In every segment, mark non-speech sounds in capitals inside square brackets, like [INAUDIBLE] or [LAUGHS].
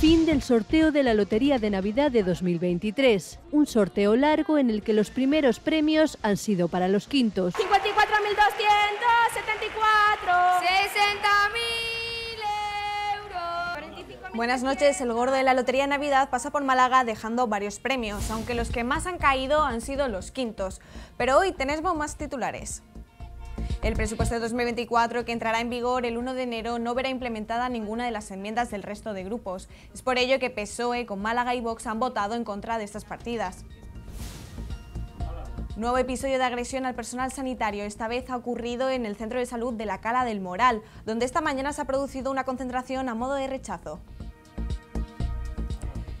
Fin del sorteo de la Lotería de Navidad de 2023. Un sorteo largo en el que los primeros premios han sido para los quintos. 54.274, 60.000 euros. Buenas noches. El gordo de la Lotería de Navidad pasa por Málaga dejando varios premios, aunque los que más han caído han sido los quintos. Pero hoy tenemos más titulares. El presupuesto de 2024, que entrará en vigor el 1 de enero, no verá implementada ninguna de las enmiendas del resto de grupos. Es por ello que PSOE, con Málaga y Vox han votado en contra de estas partidas. Nuevo episodio de agresión al personal sanitario. Esta vez ha ocurrido en el Centro de Salud de la Cala del Moral, donde esta mañana se ha producido una concentración a modo de rechazo.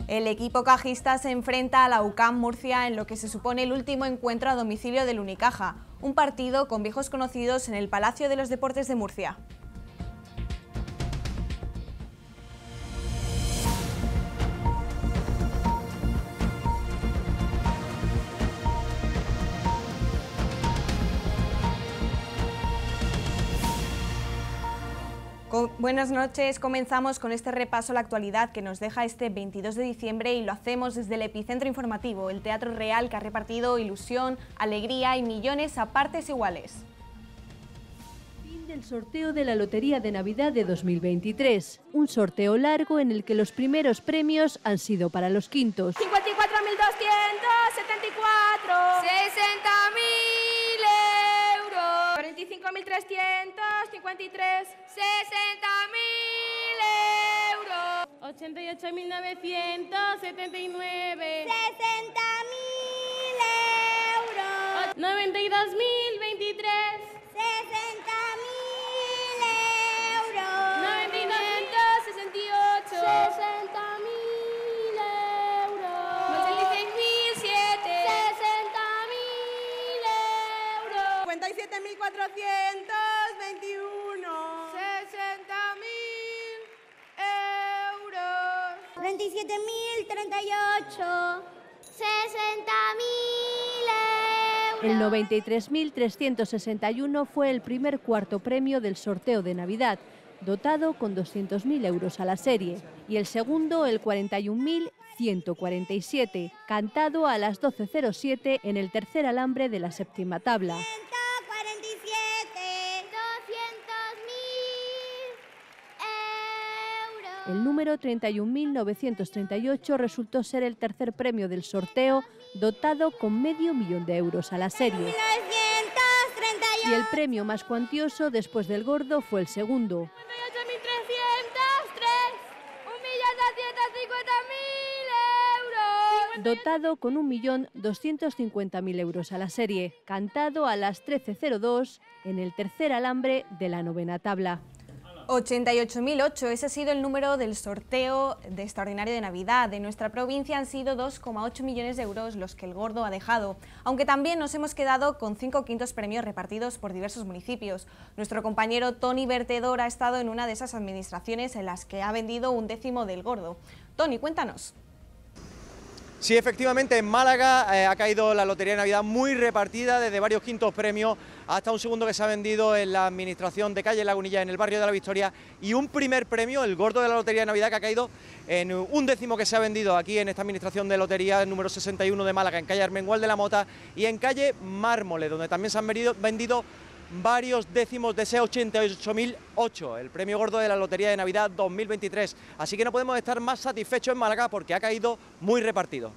El equipo cajista se enfrenta a la UCAM Murcia en lo que se supone el último encuentro a domicilio del Unicaja, un partido con viejos conocidos en el Palacio de los Deportes de Murcia. Buenas noches, comenzamos con este repaso a la actualidad que nos deja este 22 de diciembre y lo hacemos desde el epicentro informativo, el Teatro Real que ha repartido ilusión, alegría y millones a partes iguales. Fin del sorteo de la Lotería de Navidad de 2023, un sorteo largo en el que los primeros premios han sido para los quintos. 54.274, 60.000 euros. 45.353, 60.000 euros. 88.979. 60.000 euros. 92.023. 57.421. 60.000 euros. 27.038. 60.000 euros. El 93.361 fue el primer cuarto premio del sorteo de Navidad, dotado con 200.000 euros a la serie, y el segundo el 41.147, cantado a las 12.07 en el tercer alambre de la séptima tabla. El número 31.938 resultó ser el tercer premio del sorteo, dotado con medio millón de euros a la serie. 938. Y el premio más cuantioso después del gordo fue el segundo, 1.250.000 euros. dotado con 1.250.000 euros a la serie, cantado a las 13.02 en el tercer alambre de la novena tabla. 88.008, ese ha sido el número del sorteo de extraordinario de Navidad. De nuestra provincia han sido 2,8 millones de euros los que el gordo ha dejado, aunque también nos hemos quedado con cinco quintos premios repartidos por diversos municipios. Nuestro compañero Tony Vertedor ha estado en una de esas administraciones en las que ha vendido un décimo del gordo. Tony, cuéntanos. Sí, efectivamente, en Málaga eh, ha caído la Lotería de Navidad muy repartida, desde varios quintos premios hasta un segundo que se ha vendido en la administración de calle Lagunilla, en el barrio de la Victoria, y un primer premio, el gordo de la Lotería de Navidad, que ha caído en un décimo que se ha vendido aquí en esta administración de lotería, número 61 de Málaga, en calle Armengual de la Mota y en calle Mármole, donde también se han vendido varios décimos de ese 88.008, el premio gordo de la Lotería de Navidad 2023. Así que no podemos estar más satisfechos en Málaga porque ha caído muy repartido.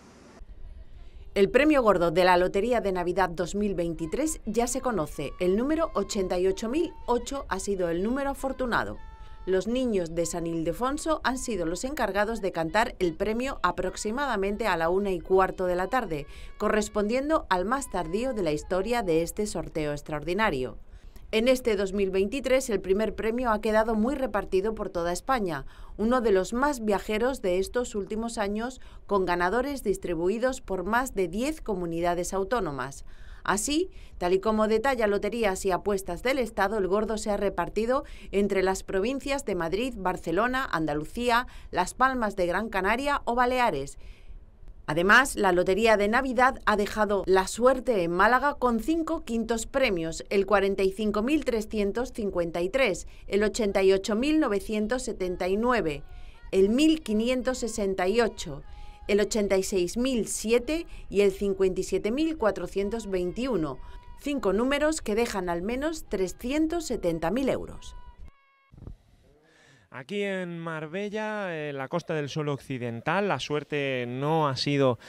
El premio gordo de la Lotería de Navidad 2023 ya se conoce. El número 88.008 ha sido el número afortunado. Los niños de San Ildefonso han sido los encargados de cantar el premio aproximadamente a la una y cuarto de la tarde, correspondiendo al más tardío de la historia de este sorteo extraordinario. En este 2023 el primer premio ha quedado muy repartido por toda España, uno de los más viajeros de estos últimos años, con ganadores distribuidos por más de 10 comunidades autónomas. Así, tal y como detalla Loterías y Apuestas del Estado, el gordo se ha repartido entre las provincias de Madrid, Barcelona, Andalucía, Las Palmas de Gran Canaria o Baleares. Además, la Lotería de Navidad ha dejado la suerte en Málaga con cinco quintos premios, el 45.353, el 88.979, el 1568, el 86.007 y el 57.421, cinco números que dejan al menos 370.000 euros. Aquí en Marbella, en la Costa del Sol Occidental, la suerte no ha sido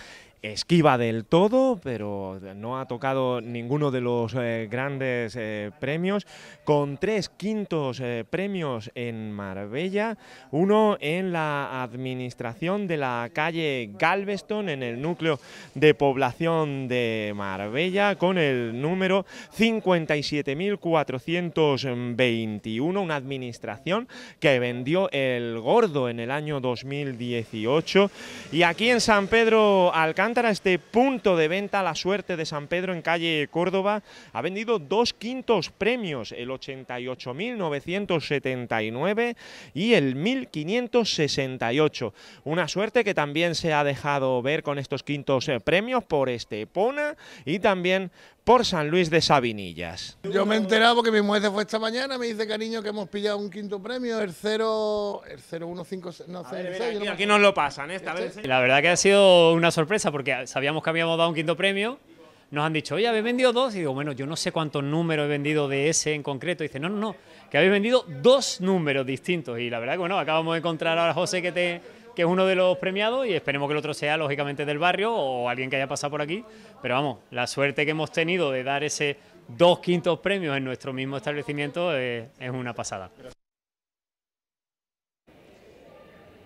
esquiva del todo, pero no ha tocado ninguno de los eh, grandes eh, premios, con tres quintos eh, premios en Marbella, uno en la administración de la calle Galveston, en el núcleo de población de Marbella, con el número 57.421, una administración que vendió el gordo en el año 2018, y aquí en San Pedro Alcántara, este punto de venta La Suerte de San Pedro en calle Córdoba, ha vendido dos quintos premios, el 88.979 y el 1.568. Una suerte que también se ha dejado ver con estos quintos eh, premios por Estepona y también por San Luis de Sabinillas. Yo me he enterado porque mi mujer se fue esta mañana, me dice cariño que hemos pillado un quinto premio, el 0, el 0156, no sé, ver, el 6, aquí, no aquí nos lo pasan, ¿eh? esta vez. La verdad que ha sido una sorpresa porque sabíamos que habíamos dado un quinto premio. Nos han dicho, oye, habéis vendido dos. Y digo, bueno, yo no sé cuántos números he vendido de ese en concreto. Y dice, no, no, no, que habéis vendido dos números distintos. Y la verdad que, bueno, acabamos de encontrar ahora a José que, te, que es uno de los premiados y esperemos que el otro sea, lógicamente, del barrio o alguien que haya pasado por aquí. Pero vamos, la suerte que hemos tenido de dar ese dos quintos premios en nuestro mismo establecimiento es una pasada.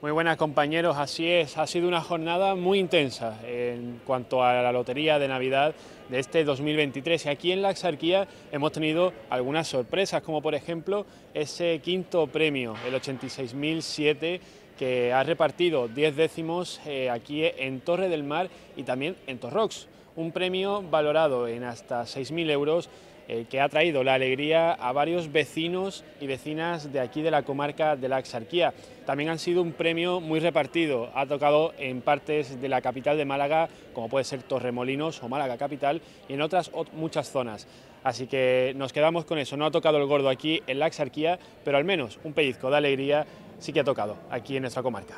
Muy buenas compañeros, así es, ha sido una jornada muy intensa en cuanto a la lotería de Navidad de este 2023 y aquí en la Exarquía hemos tenido algunas sorpresas como por ejemplo ese quinto premio, el 86.007 que ha repartido 10 décimos eh, aquí en Torre del Mar y también en Torrox, un premio valorado en hasta 6.000 euros eh, que ha traído la alegría a varios vecinos y vecinas de aquí de la comarca de la Exarquía. También han sido un premio muy repartido, ha tocado en partes de la capital de Málaga, como puede ser Torremolinos o Málaga capital, y en otras muchas zonas. Así que nos quedamos con eso, no ha tocado el gordo aquí en la Exarquía, pero al menos un pellizco de alegría sí que ha tocado aquí en nuestra comarca.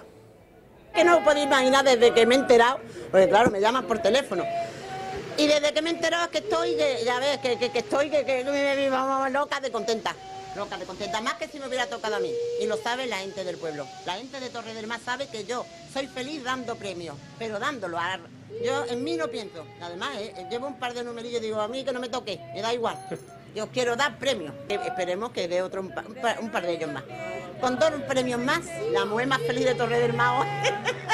Que no podéis imaginar desde que me he enterado, porque claro, me llaman por teléfono. Y desde que me he enterado es que estoy, que, ya ves, que, que, que estoy, que, que me, me, me, loca de contenta. Loca de contenta, más que si me hubiera tocado a mí. Y lo sabe la gente del pueblo. La gente de Torre del Mar sabe que yo soy feliz dando premios, pero dándolo. A, yo en mí no pienso. Además, eh, llevo un par de numerillos y digo, a mí que no me toque, me da igual. [LAUGHS] Yo quiero dar premios. Eh, esperemos que dé otro un par, un par, un par de ellos más. Con dos premios más, la mujer más feliz de Torre del Mar hoy. [LAUGHS]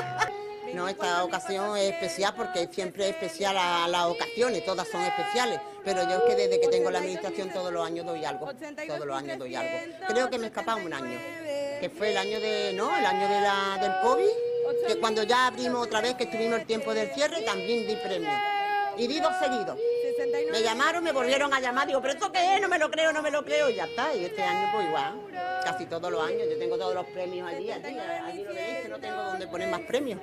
No, esta ocasión es especial porque siempre es especial a las ocasiones, todas son especiales, pero yo es que desde que tengo la administración todos los años doy algo, todos los años doy algo. Creo que me he escapado un año, que fue el año de, no, el año del COVID, que cuando ya abrimos otra vez, que estuvimos el tiempo del cierre, también di premio. Y di dos seguidos. Me llamaron, me volvieron a llamar, digo, pero ¿esto qué es? No me lo creo, no me lo creo, y ya está. Y este año pues igual, casi todos los años, yo tengo todos los premios allí, allí, allí lo veis, que no tengo donde poner más premios.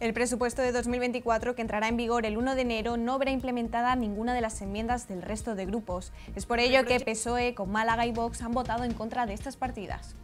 El presupuesto de 2024, que entrará en vigor el 1 de enero, no verá implementada ninguna de las enmiendas del resto de grupos. Es por ello que PSOE, con Málaga y Vox han votado en contra de estas partidas.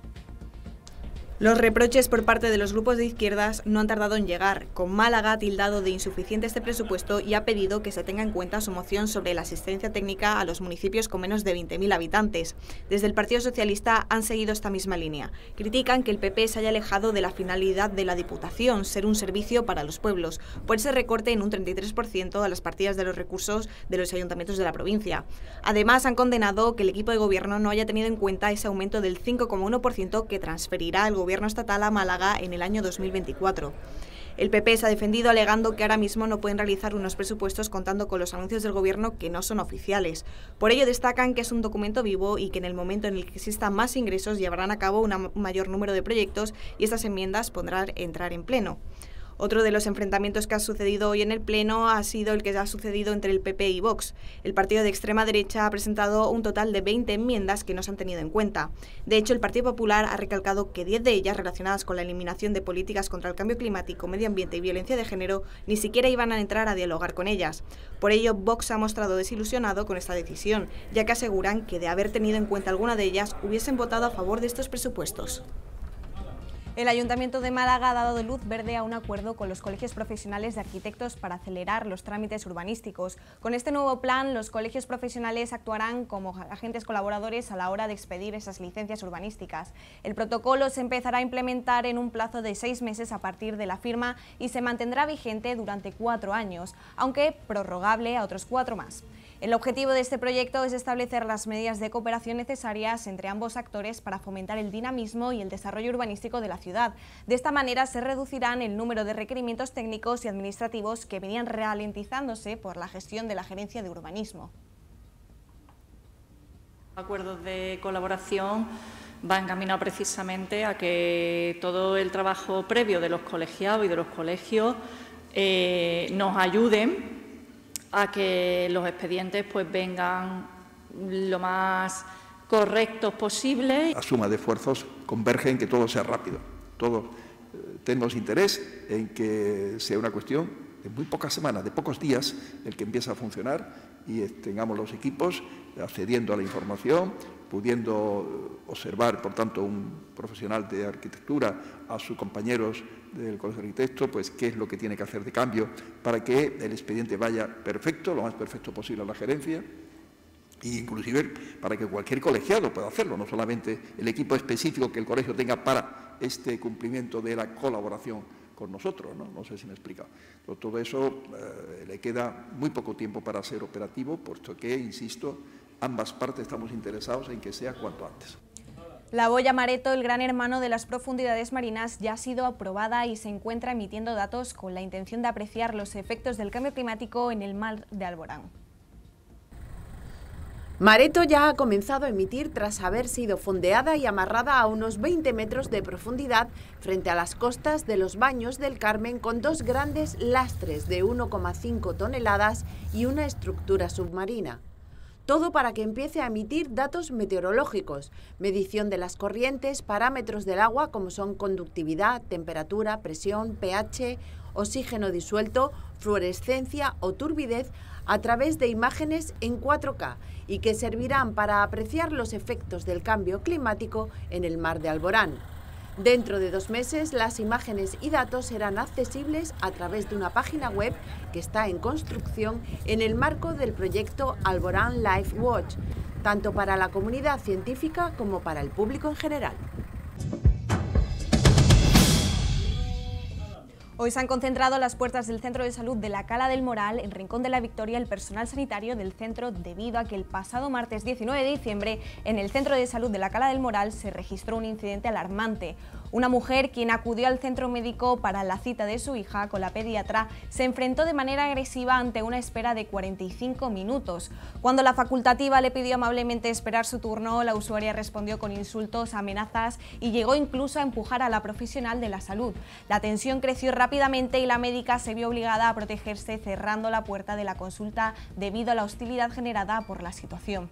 Los reproches por parte de los grupos de izquierdas no han tardado en llegar. Con Málaga tildado de insuficiente este presupuesto y ha pedido que se tenga en cuenta su moción sobre la asistencia técnica a los municipios con menos de 20.000 habitantes. Desde el Partido Socialista han seguido esta misma línea. Critican que el PP se haya alejado de la finalidad de la Diputación, ser un servicio para los pueblos, por ese recorte en un 33% a las partidas de los recursos de los ayuntamientos de la provincia. Además, han condenado que el equipo de gobierno no haya tenido en cuenta ese aumento del 5,1% que transferirá el gobierno estatal a Málaga en el año 2024. El PP se ha defendido alegando que ahora mismo no pueden realizar unos presupuestos contando con los anuncios del Gobierno que no son oficiales. Por ello destacan que es un documento vivo y que en el momento en el que existan más ingresos llevarán a cabo un mayor número de proyectos y estas enmiendas podrán entrar en pleno. Otro de los enfrentamientos que ha sucedido hoy en el Pleno ha sido el que ha sucedido entre el PP y Vox. El partido de extrema derecha ha presentado un total de 20 enmiendas que no se han tenido en cuenta. De hecho, el Partido Popular ha recalcado que 10 de ellas relacionadas con la eliminación de políticas contra el cambio climático, medio ambiente y violencia de género ni siquiera iban a entrar a dialogar con ellas. Por ello, Vox ha mostrado desilusionado con esta decisión, ya que aseguran que de haber tenido en cuenta alguna de ellas hubiesen votado a favor de estos presupuestos. El Ayuntamiento de Málaga ha dado luz verde a un acuerdo con los colegios profesionales de arquitectos para acelerar los trámites urbanísticos. Con este nuevo plan, los colegios profesionales actuarán como agentes colaboradores a la hora de expedir esas licencias urbanísticas. El protocolo se empezará a implementar en un plazo de seis meses a partir de la firma y se mantendrá vigente durante cuatro años, aunque prorrogable a otros cuatro más. El objetivo de este proyecto es establecer las medidas de cooperación necesarias entre ambos actores para fomentar el dinamismo y el desarrollo urbanístico de la ciudad. De esta manera se reducirán el número de requerimientos técnicos y administrativos que venían ralentizándose por la gestión de la Gerencia de Urbanismo. Acuerdos de colaboración va encaminado precisamente a que todo el trabajo previo de los colegiados y de los colegios eh, nos ayuden a que los expedientes pues vengan lo más correctos posible. La suma de esfuerzos converge en que todo sea rápido. Todos eh, tenemos interés en que sea una cuestión de muy pocas semanas, de pocos días, el que empieza a funcionar y tengamos los equipos accediendo a la información, pudiendo observar, por tanto, un profesional de arquitectura a sus compañeros del Colegio de Arquitectos, pues qué es lo que tiene que hacer de cambio para que el expediente vaya perfecto, lo más perfecto posible a la gerencia, e inclusive para que cualquier colegiado pueda hacerlo, no solamente el equipo específico que el colegio tenga para este cumplimiento de la colaboración con nosotros, ¿no? no sé si me he explicado. todo eso eh, le queda muy poco tiempo para ser operativo, puesto que, insisto, ambas partes estamos interesados en que sea cuanto antes. La boya Mareto, el gran hermano de las profundidades marinas, ya ha sido aprobada y se encuentra emitiendo datos con la intención de apreciar los efectos del cambio climático en el mar de Alborán. Mareto ya ha comenzado a emitir tras haber sido fondeada y amarrada a unos 20 metros de profundidad frente a las costas de los Baños del Carmen con dos grandes lastres de 1,5 toneladas y una estructura submarina. Todo para que empiece a emitir datos meteorológicos, medición de las corrientes, parámetros del agua como son conductividad, temperatura, presión, pH, oxígeno disuelto, fluorescencia o turbidez a través de imágenes en 4K y que servirán para apreciar los efectos del cambio climático en el mar de Alborán. Dentro de dos meses, las imágenes y datos serán accesibles a través de una página web que está en construcción en el marco del proyecto Alborán Life Watch, tanto para la comunidad científica como para el público en general. Hoy se han concentrado las puertas del Centro de Salud de la Cala del Moral, en Rincón de la Victoria, el personal sanitario del centro debido a que el pasado martes 19 de diciembre en el Centro de Salud de la Cala del Moral se registró un incidente alarmante. Una mujer, quien acudió al centro médico para la cita de su hija con la pediatra, se enfrentó de manera agresiva ante una espera de 45 minutos. Cuando la facultativa le pidió amablemente esperar su turno, la usuaria respondió con insultos, amenazas y llegó incluso a empujar a la profesional de la salud. La tensión creció rápidamente y la médica se vio obligada a protegerse cerrando la puerta de la consulta debido a la hostilidad generada por la situación.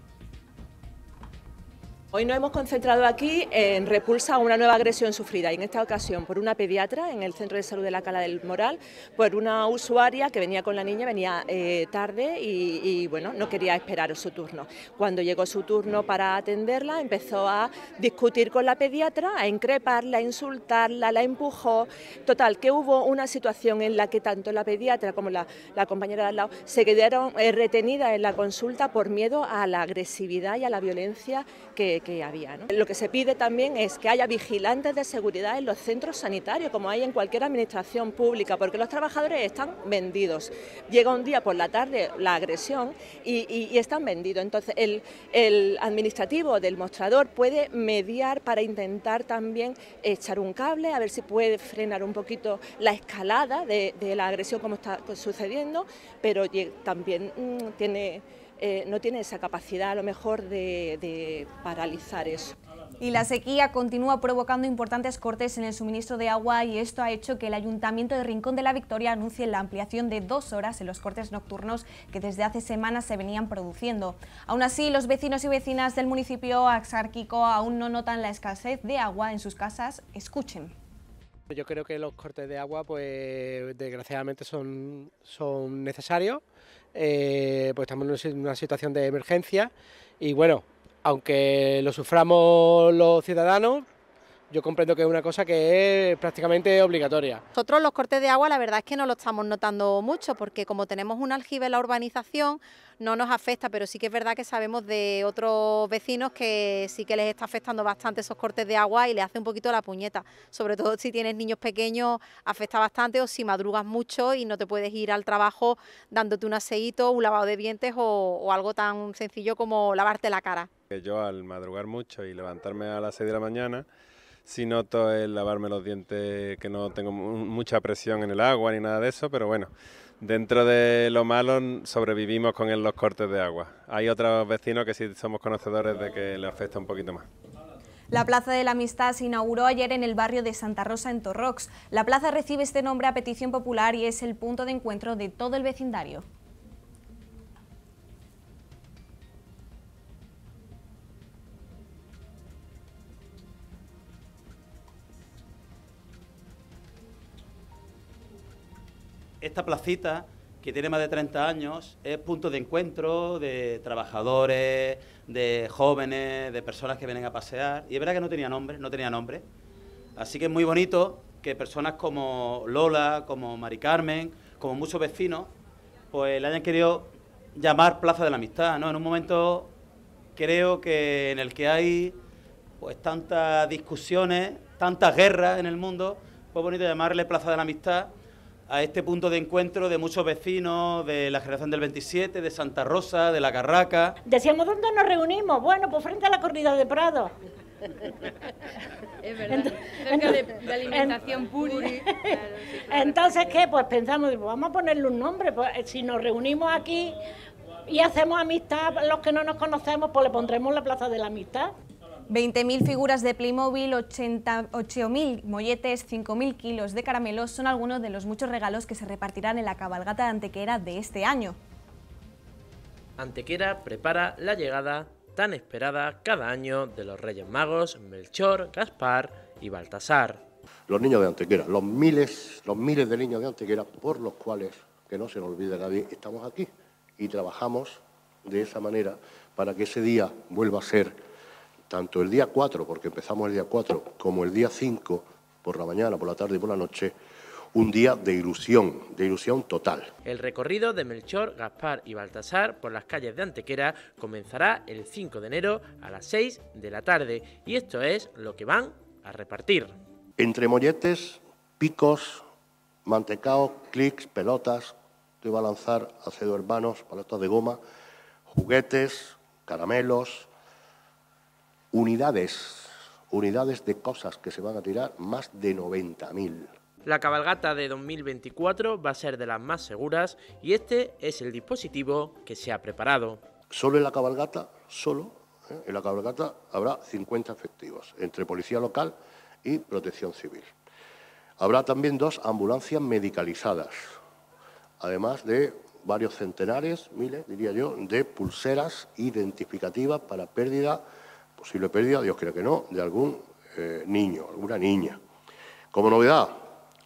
Hoy nos hemos concentrado aquí en repulsa a una nueva agresión sufrida, y en esta ocasión por una pediatra en el Centro de Salud de la Cala del Moral, por una usuaria que venía con la niña, venía eh, tarde y, bueno, no quería esperar su turno. Cuando llegó su turno para atenderla, empezó a discutir con la pediatra, a increparla, a insultarla, la empujó. Total, que hubo una situación en la que tanto la pediatra como la, compañera de al lado se quedaron eh, retenidas en la consulta por miedo a la agresividad y a la violencia que, que había. Lo que se pide también es que haya vigilantes de seguridad en los centros sanitarios, como hay en cualquier administración pública, porque los trabajadores están vendidos. Llega un día por la tarde la agresión y, están vendidos. Entonces, el, administrativo del mostrador puede mediar para intentar también echar un cable, a ver si puede frenar un poquito la escalada de, la agresión como está sucediendo, pero también mm, tiene eh, no tiene esa capacidad a lo mejor de, paralizar eso. Y la sequía continúa provocando importantes cortes en el suministro de agua y esto ha hecho que el Ayuntamiento de Rincón de la Victoria anuncie la ampliación de dos horas en los cortes nocturnos que desde hace semanas se venían produciendo. Aún así, los vecinos y vecinas del municipio axárquico aún no notan la escasez de agua en sus casas. Escuchen. Yo creo que los cortes de agua, pues desgraciadamente son, son necesarios, eh, pues estamos en una situación de emergencia y bueno, aunque lo suframos los ciudadanos, yo comprendo que es una cosa que es prácticamente obligatoria. Nosotros los cortes de agua la verdad es que no lo estamos notando mucho porque como tenemos un aljibe en la urbanización no nos afecta, pero sí que es verdad que sabemos de otros vecinos que sí que les está afectando bastante esos cortes de agua y les hace un poquito la puñeta, sobre todo si tienes niños pequeños afecta bastante o si madrugas mucho y no te puedes ir al trabajo dándote un aseíto, un lavado de dientes o, o algo tan sencillo como lavarte la cara. Yo al madrugar mucho y levantarme a las 6 de la mañana, si noto el lavarme los dientes, que no tengo mucha presión en el agua ni nada de eso, pero bueno, dentro de lo malo sobrevivimos con los cortes de agua. Hay otros vecinos que sí somos conocedores de que le afecta un poquito más. La Plaza de la Amistad se inauguró ayer en el barrio de Santa Rosa, en Torrox. La plaza recibe este nombre a petición popular y es el punto de encuentro de todo el vecindario. Esta placita, que tiene más de 30 años, es punto de encuentro de trabajadores, de jóvenes, de personas que vienen a pasear. Y es verdad que no tenía nombre, no tenía nombre. Así que es muy bonito que personas como Lola, como Mari Carmen, como muchos vecinos, pues le hayan querido llamar Plaza de la Amistad, ¿no? En un momento creo que en el que hay pues tantas discusiones, tantas guerras en el mundo, pues bonito llamarle Plaza de la Amistad a este punto de encuentro de muchos vecinos de la generación del 27, de Santa Rosa, de La Carraca. Decíamos, ¿dónde nos reunimos? Bueno, pues frente a la corrida de Prado. Es verdad, cerca de, alimentación puri. Entonces, ¿qué? Pues pensamos, vamos a ponerle un nombre. Pues, eh, si nos reunimos aquí y hacemos amistad, los que no nos conocemos, pues le pondremos la Plaza de la Amistad. 20.000 figuras de Playmobil, 88.000 molletes, 5.000 kilos de caramelos son algunos de los muchos regalos que se repartirán en la cabalgata de Antequera de este año. Antequera prepara la llegada tan esperada cada año de los Reyes Magos Melchor, Gaspar y Baltasar. Los niños de Antequera, los miles, los miles de niños de Antequera por los cuales, que no se nos olvide nadie, estamos aquí y trabajamos de esa manera para que ese día vuelva a ser tanto el día 4, porque empezamos el día 4, como el día 5, por la mañana, por la tarde y por la noche, un día de ilusión, de ilusión total. El recorrido de Melchor, Gaspar y Baltasar por las calles de Antequera comenzará el 5 de enero a las 6 de la tarde y esto es lo que van a repartir. Entre molletes, picos, mantecao, clics, pelotas, te iba a lanzar acedo hermanos, paletas de goma, juguetes, caramelos, unidades, unidades de cosas que se van a tirar, más de 90.000. La cabalgata de 2024 va a ser de las más seguras y este es el dispositivo que se ha preparado. Solo en la cabalgata, solo ¿eh? en la cabalgata habrá 50 efectivos, entre policía local y protección civil. Habrá también dos ambulancias medicalizadas, además de varios centenares, miles, diría yo, de pulseras identificativas para pérdida posible pérdida, Dios quiera que no, de algún eh, niño, alguna niña. Como novedad,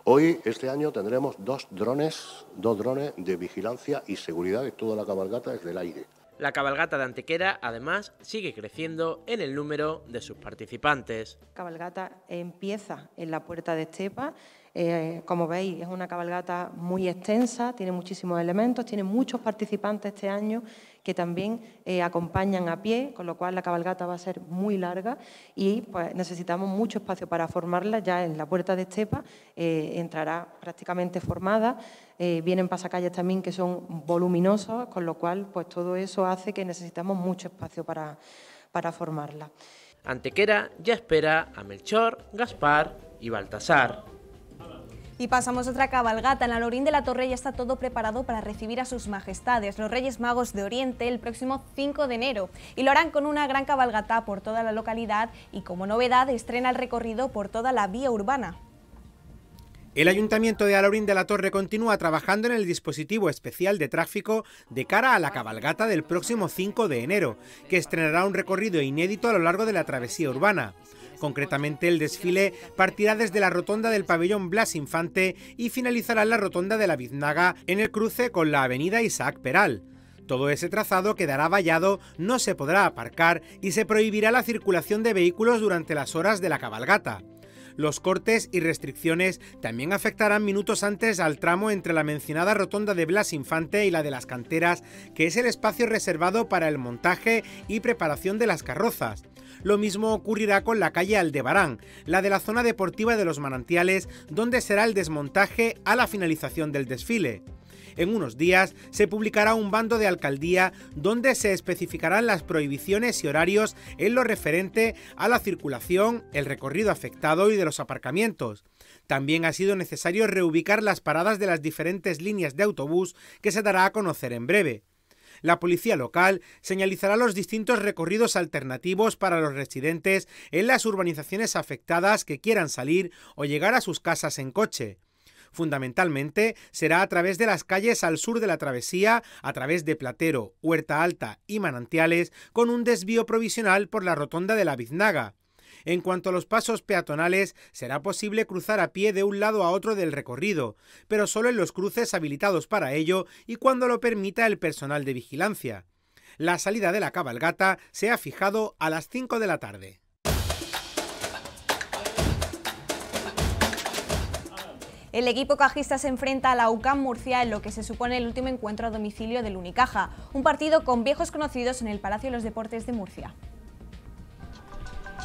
hoy, este año, tendremos dos drones, dos drones de vigilancia y seguridad de toda la cabalgata desde el aire. La cabalgata de Antequera, además, sigue creciendo en el número de sus participantes. La cabalgata empieza en la puerta de Estepa. Eh, como veis, es una cabalgata muy extensa, tiene muchísimos elementos, tiene muchos participantes este año que también eh, acompañan a pie, con lo cual la cabalgata va a ser muy larga y pues, necesitamos mucho espacio para formarla. Ya en la puerta de Estepa eh, entrará prácticamente formada. Vienen pasacalles también que son voluminosos, con lo cual pues, todo eso hace que necesitamos mucho espacio para, para formarla. Antequera ya espera a Melchor, Gaspar y Baltasar. Y pasamos a otra cabalgata. En la Lorín de la Torre ya está todo preparado para recibir a sus majestades, los Reyes Magos de Oriente, el próximo 5 de enero. Y lo harán con una gran cabalgata por toda la localidad y como novedad estrena el recorrido por toda la vía urbana. El Ayuntamiento de Alaurín de la Torre continúa trabajando en el dispositivo especial de tráfico de cara a la cabalgata del próximo 5 de enero, que estrenará un recorrido inédito a lo largo de la travesía urbana. Concretamente, el desfile partirá desde la rotonda del pabellón Blas Infante y finalizará en la rotonda de la Biznaga en el cruce con la avenida Isaac Peral. Todo ese trazado quedará vallado, no se podrá aparcar y se prohibirá la circulación de vehículos durante las horas de la cabalgata. Los cortes y restricciones también afectarán minutos antes al tramo entre la mencionada rotonda de Blas Infante y la de las canteras, que es el espacio reservado para el montaje y preparación de las carrozas. Lo mismo ocurrirá con la calle Aldebarán, la de la zona deportiva de los manantiales, donde será el desmontaje a la finalización del desfile. En unos días se publicará un bando de alcaldía donde se especificarán las prohibiciones y horarios en lo referente a la circulación, el recorrido afectado y de los aparcamientos. También ha sido necesario reubicar las paradas de las diferentes líneas de autobús que se dará a conocer en breve. La policía local señalizará los distintos recorridos alternativos para los residentes en las urbanizaciones afectadas que quieran salir o llegar a sus casas en coche. Fundamentalmente será a través de las calles al sur de la travesía, a través de Platero, Huerta Alta y Manantiales, con un desvío provisional por la rotonda de la Biznaga. En cuanto a los pasos peatonales, será posible cruzar a pie de un lado a otro del recorrido, pero solo en los cruces habilitados para ello y cuando lo permita el personal de vigilancia. La salida de la cabalgata se ha fijado a las 5 de la tarde. El equipo cajista se enfrenta a la UCAM Murcia en lo que se supone el último encuentro a domicilio del Unicaja, un partido con viejos conocidos en el Palacio de los Deportes de Murcia.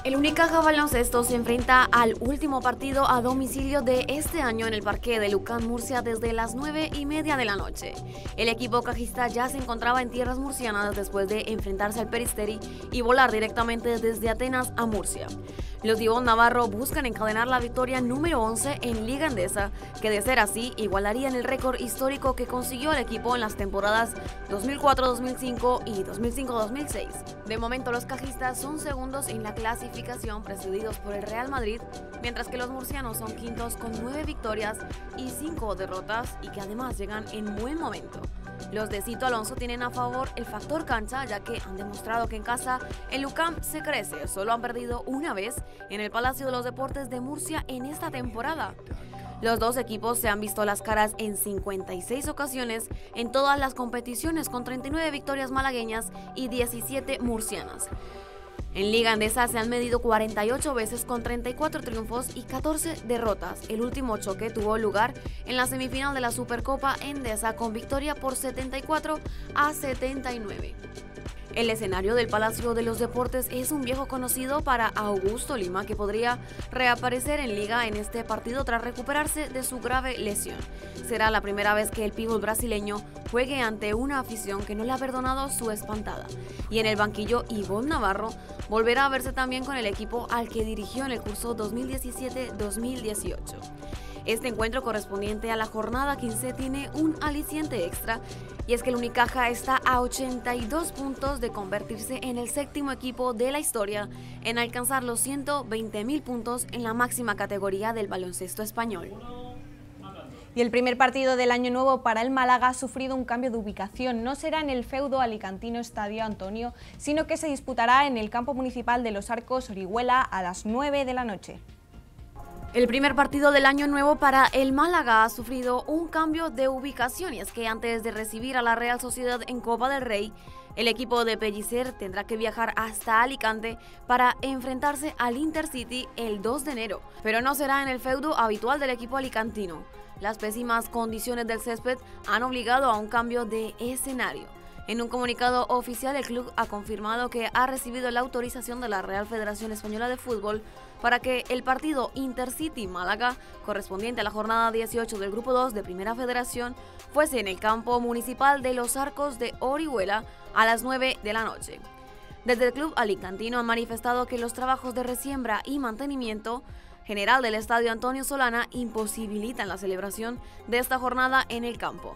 El Unicaja Baloncesto se enfrenta al último partido a domicilio de este año en el parque de Lucán Murcia desde las 9 y media de la noche. El equipo cajista ya se encontraba en tierras murcianas después de enfrentarse al Peristeri y volar directamente desde Atenas a Murcia. Los Divón Navarro buscan encadenar la victoria número 11 en Liga Endesa, que de ser así igualarían el récord histórico que consiguió el equipo en las temporadas 2004-2005 y 2005-2006. De momento los cajistas son segundos en la clasificación precedidos por el Real Madrid, mientras que los murcianos son quintos con 9 victorias y 5 derrotas y que además llegan en buen momento. Los de Cito Alonso tienen a favor el factor cancha, ya que han demostrado que en casa el UCAM se crece. Solo han perdido una vez en el Palacio de los Deportes de Murcia en esta temporada. Los dos equipos se han visto las caras en 56 ocasiones en todas las competiciones, con 39 victorias malagueñas y 17 murcianas. En Liga Andesa se han medido 48 veces con 34 triunfos y 14 derrotas. El último choque tuvo lugar en la semifinal de la Supercopa Endesa con victoria por 74 a 79. El escenario del Palacio de los Deportes es un viejo conocido para Augusto Lima, que podría reaparecer en liga en este partido tras recuperarse de su grave lesión. Será la primera vez que el pívot brasileño juegue ante una afición que no le ha perdonado su espantada. Y en el banquillo, Ivonne Navarro volverá a verse también con el equipo al que dirigió en el curso 2017-2018. Este encuentro correspondiente a la jornada 15 tiene un aliciente extra y es que el Unicaja está a 82 puntos de convertirse en el séptimo equipo de la historia en alcanzar los 120 mil puntos en la máxima categoría del baloncesto español. Y el primer partido del año nuevo para el Málaga ha sufrido un cambio de ubicación. No será en el feudo alicantino Estadio Antonio, sino que se disputará en el campo municipal de Los Arcos Orihuela a las 9 de la noche. El primer partido del año nuevo para el Málaga ha sufrido un cambio de ubicación y es que antes de recibir a la Real Sociedad en Copa del Rey, el equipo de Pellicer tendrá que viajar hasta Alicante para enfrentarse al Intercity el 2 de enero, pero no será en el feudo habitual del equipo alicantino. Las pésimas condiciones del césped han obligado a un cambio de escenario. En un comunicado oficial, el club ha confirmado que ha recibido la autorización de la Real Federación Española de Fútbol para que el partido Intercity Málaga, correspondiente a la jornada 18 del Grupo 2 de Primera Federación, fuese en el campo municipal de Los Arcos de Orihuela a las 9 de la noche. Desde el club alicantino han manifestado que los trabajos de resiembra y mantenimiento general del Estadio Antonio Solana imposibilitan la celebración de esta jornada en el campo.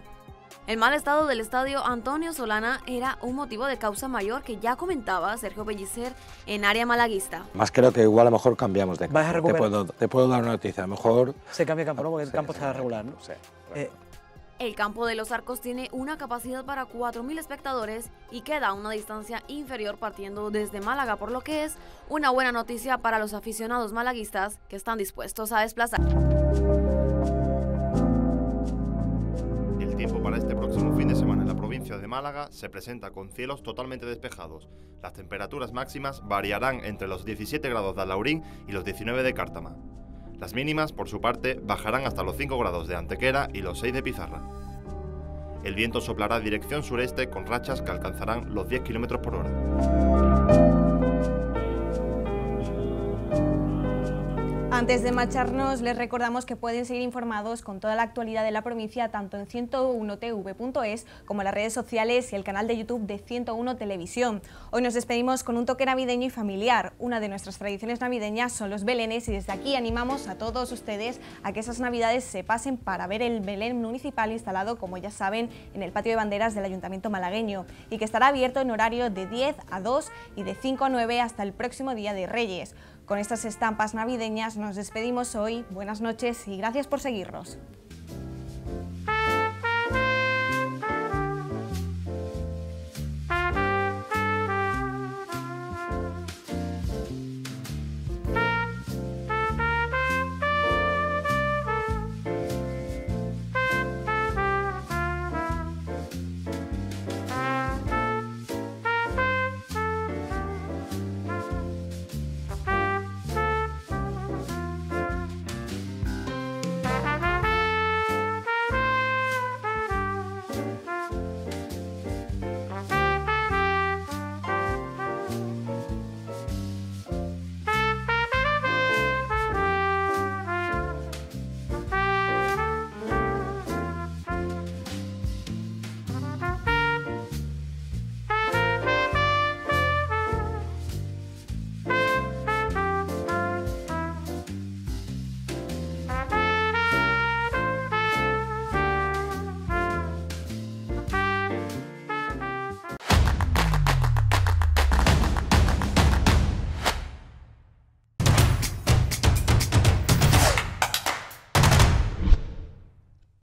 El mal estado del estadio Antonio Solana era un motivo de causa mayor que ya comentaba Sergio Pellicer en área malaguista. Más creo que igual a lo mejor cambiamos de campo. ¿Vas a te, recuperar? puedo, te puedo dar una noticia, a lo mejor... Se cambia de campo, ¿no? Porque el campo está regular, ¿no? Sí. Eh, El campo de los arcos tiene una capacidad para 4.000 espectadores y queda a una distancia inferior partiendo desde Málaga, por lo que es una buena noticia para los aficionados malaguistas que están dispuestos a desplazar. Para este próximo fin de semana en la provincia de Málaga se presenta con cielos totalmente despejados. Las temperaturas máximas variarán entre los 17 grados de Alaurín y los 19 de Cártama. Las mínimas, por su parte, bajarán hasta los 5 grados de Antequera y los 6 de Pizarra. El viento soplará dirección sureste con rachas que alcanzarán los 10 km por hora. Antes de marcharnos, les recordamos que pueden seguir informados con toda la actualidad de la provincia tanto en 101tv.es como en las redes sociales y el canal de YouTube de 101 Televisión. Hoy nos despedimos con un toque navideño y familiar. Una de nuestras tradiciones navideñas son los belenes y desde aquí animamos a todos ustedes a que esas navidades se pasen para ver el belén municipal instalado, como ya saben, en el patio de banderas del Ayuntamiento malagueño y que estará abierto en horario de 10 a 2 y de 5 a 9 hasta el próximo Día de Reyes. Con estas estampas navideñas nos despedimos hoy. Buenas noches y gracias por seguirnos.